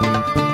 Música